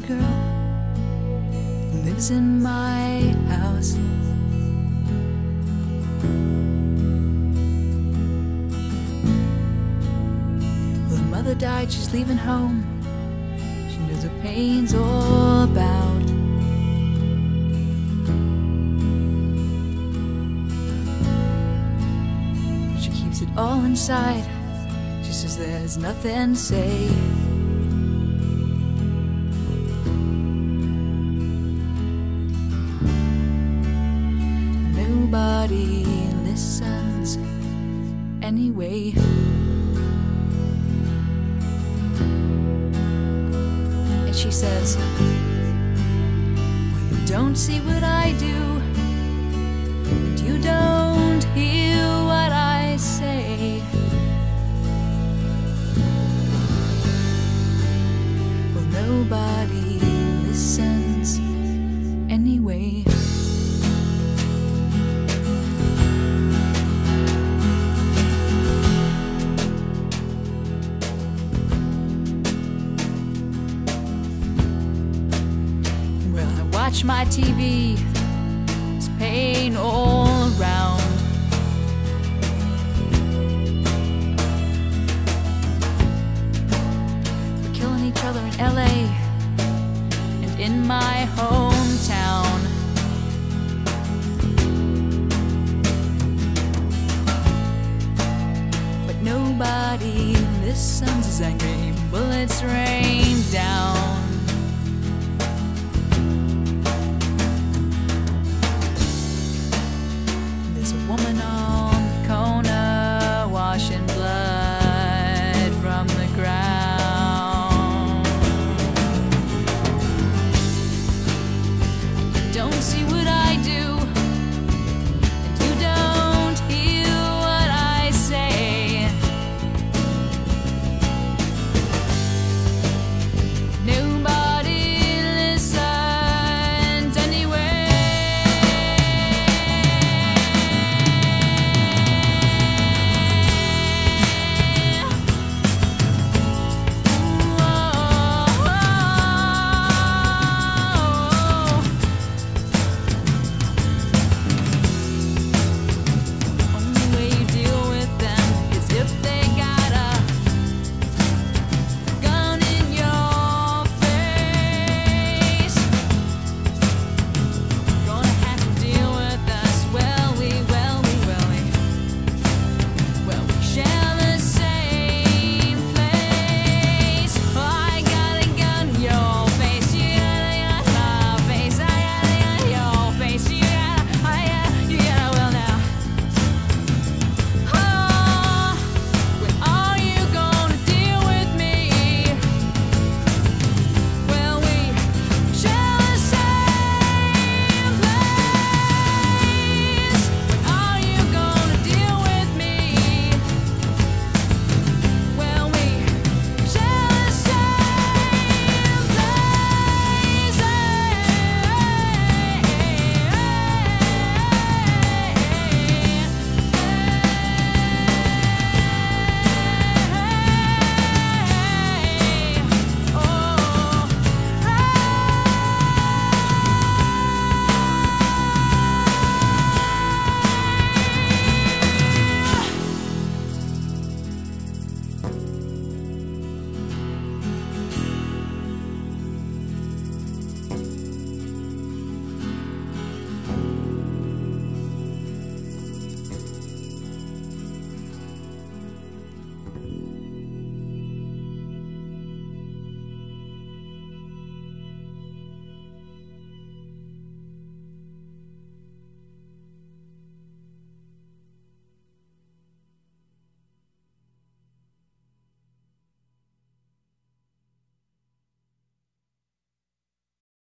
girl lives in my house. Well, her mother died, she's leaving home. She knows what pain's all about. She keeps it all inside. She says there's nothing to Nobody listens anyway. And she says, Well, you don't see what I do, and you don't hear what I say. Well, nobody watch my TV, it's pain all around. We're killing each other in LA and in my hometown. But nobody listens as angry bullets rain Don't see what I do, you